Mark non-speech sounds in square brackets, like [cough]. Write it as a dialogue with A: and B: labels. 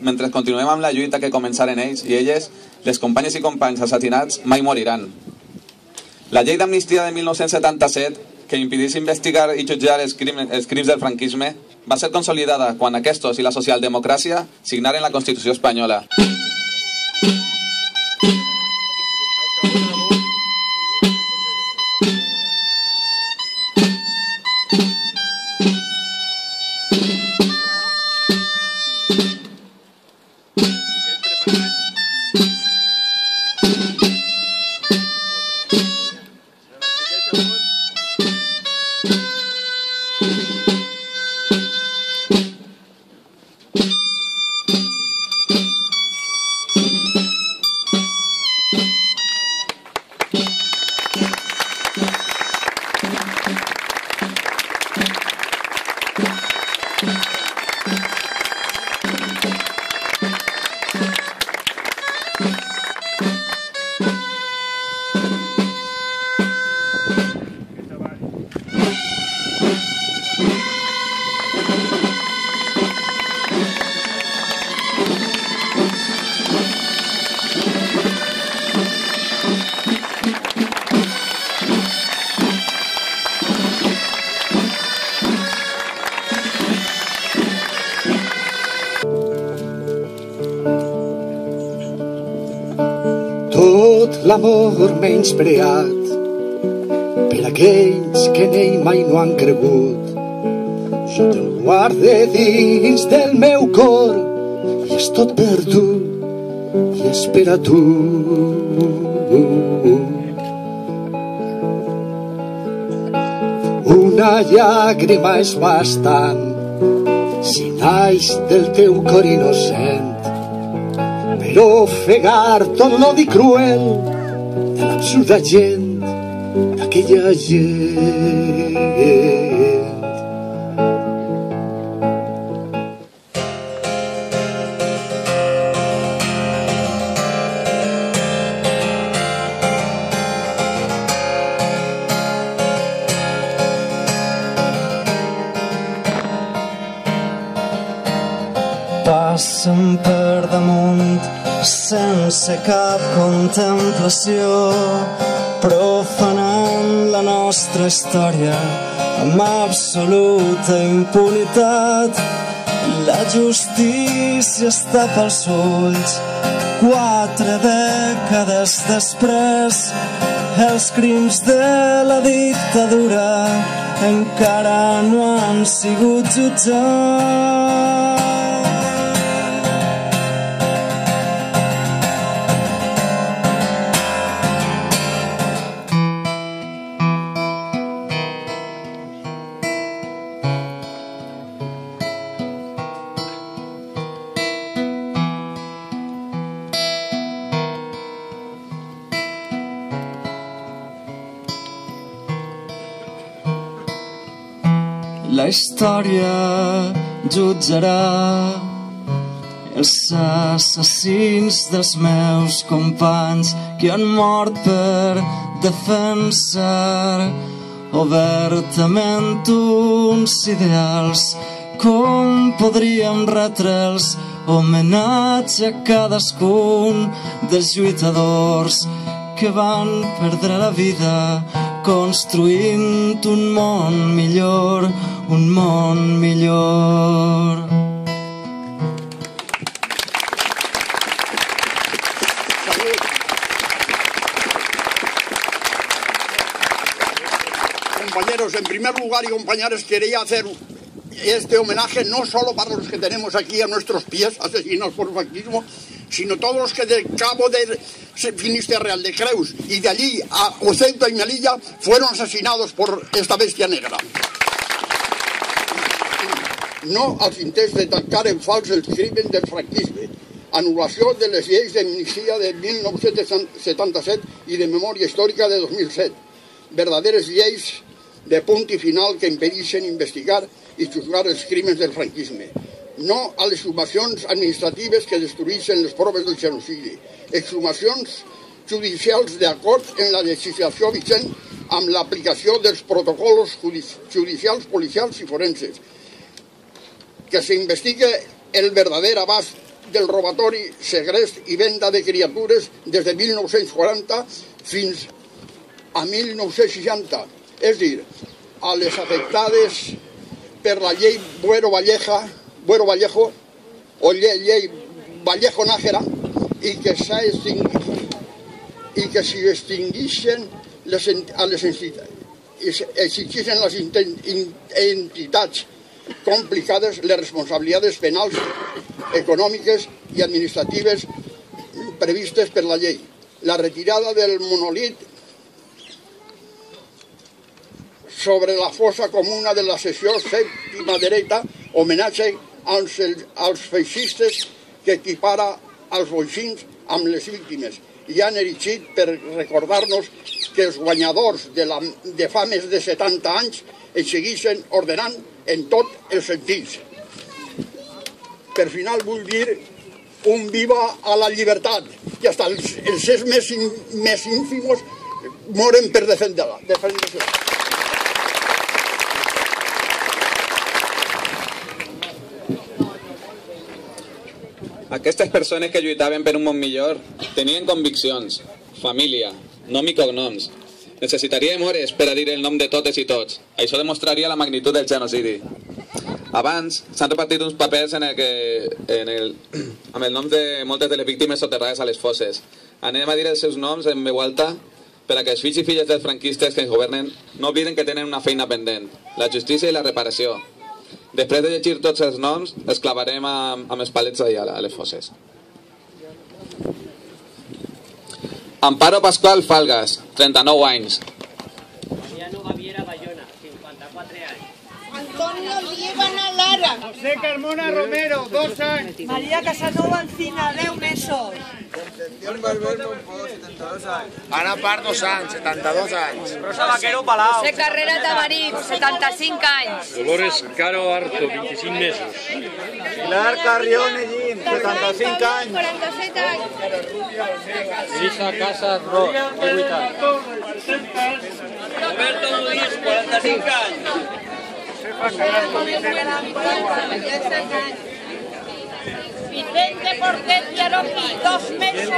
A: mentre continuem amb la lluita que començaren ells i elles, les companyes i companys assassinats mai moriran. La llei d'amnistia de 1977, que impedís investigar i jutjar els crims, els crims del franquisme, va ser consolidada quan aquests i la socialdemocràcia signaren la Constitució espanyola.
B: Tot l'amor menyspreat per aquells que en ell mai no han cregut. Jo te'l guarde dins del meu cor i és tot per tu i és per a tu. Una llàgrima és bastant si naix del teu cor innocent per ofegar tot l'odi cruel de l'absurda gent d'aquella gent.
C: passen per damunt sense cap contemplació profanant la nostra història amb absoluta impunitat. La justícia està pels ulls quatre dècades després els crims de la dictadura encara no han sigut jutjats La història jutjarà els assassins dels meus companys que han mort per defensar obertament uns ideals. Com podríem retre'ls homenatge a cadascun dels lluitadors que van perdre la vida construint un món millor, un món millor.
D: Compañeros, en primer lugar y compañeros, quería hacer este homenaje no solo para los que tenemos aquí a nuestros pies, asesinados por fascismo, sino todos los que del cabo de Finisterre Real de Creus y de allí a Oceuta y Melilla fueron asesinados por esta bestia negra. no als de tancar en fals el crimen del franquisme, anul·lació de les lleis d'amnistia de 1977 i de memòria històrica de 2007, verdaderes lleis de punt i final que impedeixen investigar i juzgar els crímens del franquisme, no a les sumacions administratives que destrueixen les proves del genocidi, exhumacions judicials d'acord en la legislació vigent amb l'aplicació dels protocols judicials, policials i forenses, que s'investigue el verdader abast del robatori, segrest i venda de criatures des de 1940 fins a 1960, és dir, a les afectades per la llei Buero Valleja, Buero Vallejo o llei Vallejo Nájera i que extingit i que s'hi extinguixen les, a les exigeixen les entitats complicades les responsabilitats penals, econòmiques i administratives previstes la llei. La retirada del monolit sobre la fossa comuna de la sessió sèptima dreta, homenatge als, als feixistes que equipara als boixins amb les víctimes i han erigit per recordar-nos que els guanyadors de, la, de fa més de 70 anys es segueixen ordenant en tots els sentits. Per final vull dir un viva a la llibertat, que hasta els, els més, in, més ínfimos moren per defendre-la. Defendre
A: Aquestes persones que lluitaven per un món millor tenien conviccions, família, nom i cognoms. Necessitaríem hores per a dir el nom de totes i tots. Això demostraria la magnitud del genocidi. Abans s'han repartit uns papers en el que, en el, [clears throat] amb el nom de moltes de les víctimes soterrades a les fosses. Anem a dir els seus noms en veu alta per a que els fills i filles dels franquistes que ens governen no obliden que tenen una feina pendent, la justícia i la reparació, Després de llegir tots els noms, els clavarem amb, amb els palets allà a les fosses. Amparo Pascual Falgas, 39 anys.
E: Mariano Gaviera Bayona, 54 anys.
F: Antonio Liébana Lara.
G: José Carmona Romero, dos anys.
F: María Casanova Encina, 10 mesos.
G: Ana Pardo Sanz, 72 anys.
E: Rosa Vaquero Palau.
H: José Carrera Tamarit, 75 anys.
I: Dolores Caro Arto, 25 mesos.
G: Pilar Carrión Ellín, 75 anys.
H: 47 anys.
I: Elisa Casas Ros, 18 anys.
E: Roberto Luis, 45 anys.
F: Vicente Portet y Aroqui, dos meses,